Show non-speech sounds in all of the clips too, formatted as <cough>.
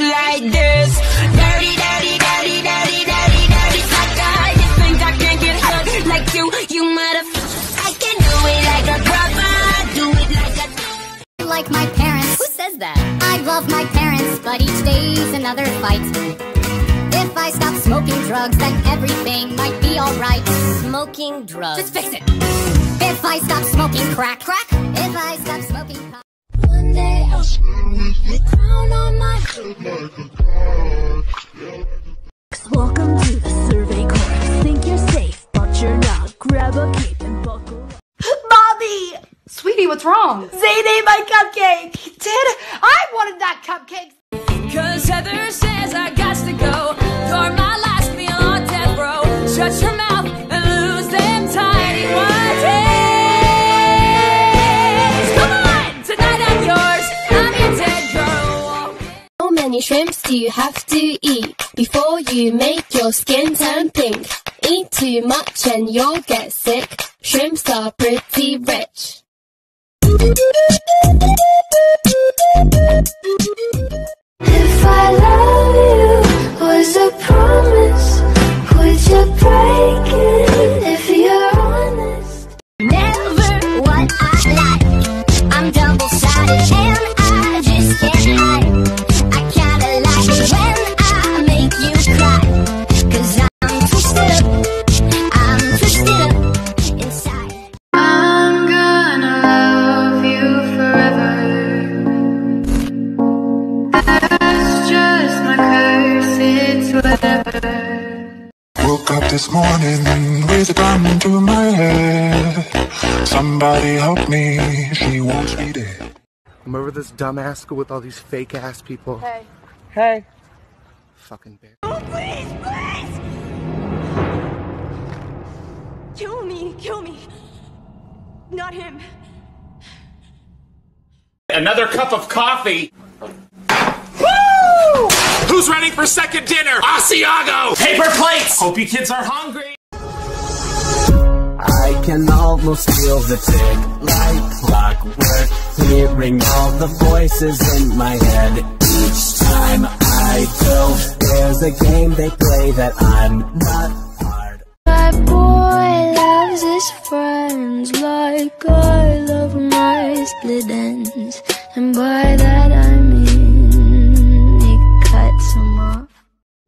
it like this. Dirty, dirty, dirty, dirty, dirty, dirty sucker. You think I can't get hurt like you? You motherfucker. I can do it like a brother. Do it like a. like my parents. Who says that? I love my parents, but each day's another fight. If I stop smoking drugs, then everything might be alright. Smoking drugs. Just fix it. If I stop smoking crack, crack. If I stop smoking pot. Day I'll the crown on my Welcome to the survey course. Think you're safe, but you're not. Grab a cape and buckle up. Bobby! Sweetie, what's wrong? Zayn ate my cupcake! Did? I wanted that cupcake! Cause Heather says I got to go. You're my last meal on death row. Shut your mouth many shrimps do you have to eat before you make your skin turn pink? Eat too much and you'll get sick. Shrimps are pretty rich. If I love you was a promise, would you break it if Somebody help me, she wants me dead. I'm over this dumbass school with all these fake ass people. Hey. Hey. Fucking bitch. Oh, please, please! Kill me, kill me. Not him. Another cup of coffee. Woo! Who's ready for second dinner? Asiago! Paper plates! Hope you kids are hungry. I can almost feel the tick like clockwork Hearing all the voices in my head Each time I go There's a game they play that I'm not part My boy loves his friends like I love my split ends. And by that I mean he cuts them off.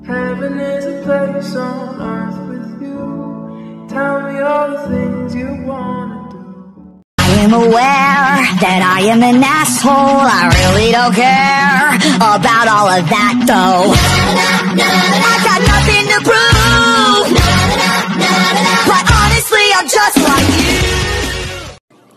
Heaven is a place on earth do. I am aware that I am an asshole. I really don't care about all of that though. I got nothing to prove. But honestly, I'm just like you.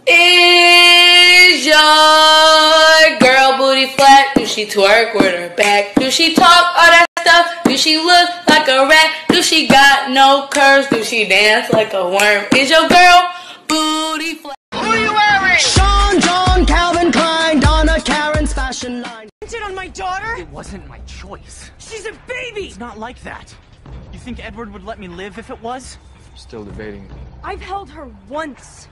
Is your girl booty flat? Do she twerk with her back? Do she talk all that stuff? Do she look like a rat? Do she got no curves? Do she dance like a worm? Is your girl booty flat? Who you wearing? Sean, John, Calvin Klein, Donna, Karan's fashion line. It on my daughter? It wasn't my choice. She's a baby! It's not like that. You think Edward would let me live if it was? I'm Still debating. I've held her once.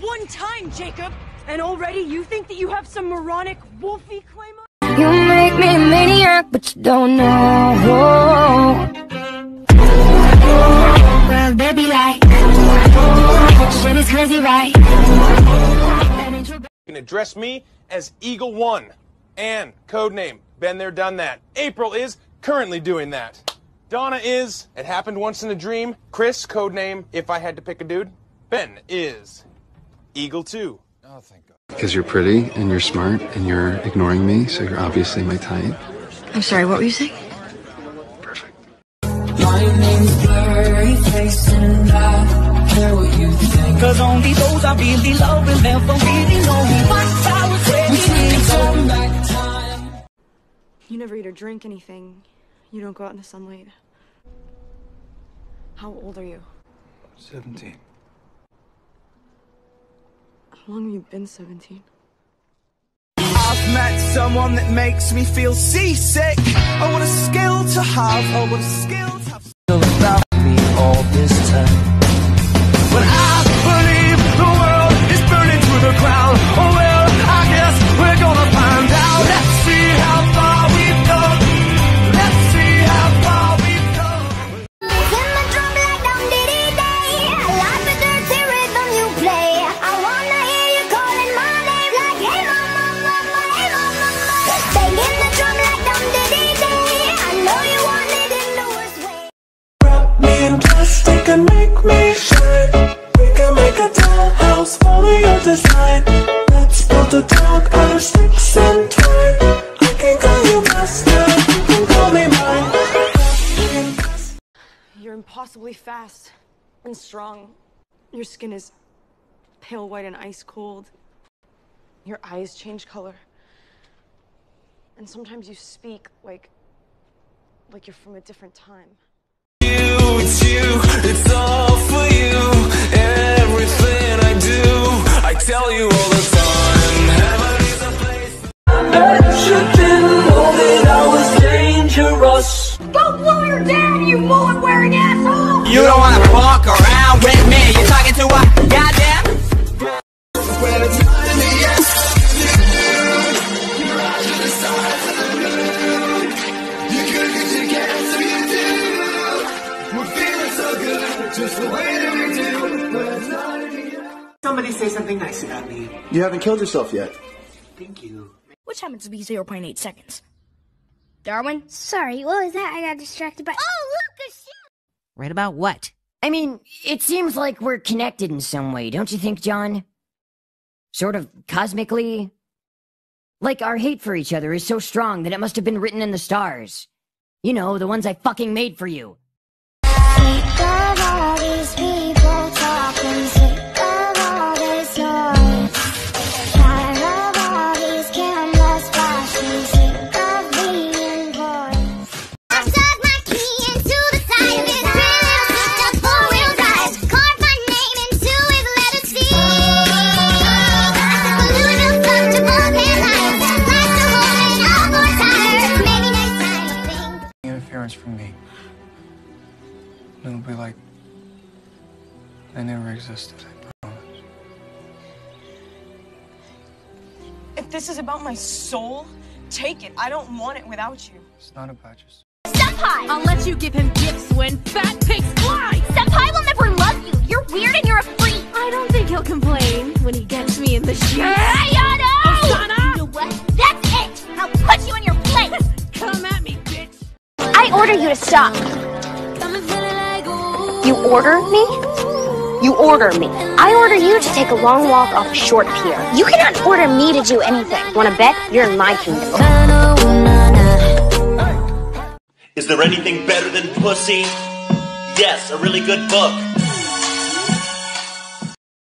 One time, Jacob! And already you think that you have some moronic wolfy claim on? You make me a maniac, but you don't know. Well, baby, like, shit is crazy, right? You can address me as Eagle One. And code name, been there, done that. April is currently doing that. Donna is, it happened once in a dream. Chris, code name, if I had to pick a dude. Ben is Eagle Two. Oh, thank God. Because you're pretty and you're smart and you're ignoring me, so you're obviously my type. I'm sorry, what were you saying? My name's Blurryface and I care what you think. Cause only those I really love will never really know what I was thinking. back time. You never eat or drink anything. You don't go out in the sunlight. How old are you? 17. How long have you been 17? I've met someone that makes me feel seasick. I want a skill to have, I want a skill to have. can make me shine. We can make a dollhouse, follow your design Let's build a dog out of sticks and twine. I can call you master, you can call me mine. You're impossibly fast and strong. Your skin is pale white and ice cold. Your eyes change color. And sometimes you speak like like you're from a different time. You it's all for you. Everything I do, I tell you all the time. Heaven is a place. Bet you didn't know that I was dangerous. Go blow your dad, you bullet wearing asshole! You don't Somebody say something nice about me. You haven't killed yourself yet. Thank you. Which happens to be 0.8 seconds. Darwin? Sorry, what was that? I got distracted by. Oh, look, a shoe! Right about what? I mean, it seems like we're connected in some way, don't you think, John? Sort of cosmically? Like our hate for each other is so strong that it must have been written in the stars. You know, the ones I fucking made for you. Sick of all never existed. I promise. If this is about my soul, take it. I don't want it without you. It's not about your Senpai! I'll let you give him gifts when fat pigs fly! Senpai will never love you. You're weird and you're a freak. I don't think he'll complain when he gets me in the sheets. Ayano! Osana! You know what? That's it! I'll put you in your place! <laughs> Come at me, bitch! I order you to stop. You order me? You order me. I order you to take a long walk off a short pier. You cannot order me to do anything. Wanna bet? You're in my kingdom. Is there anything better than pussy? Yes, a really good book.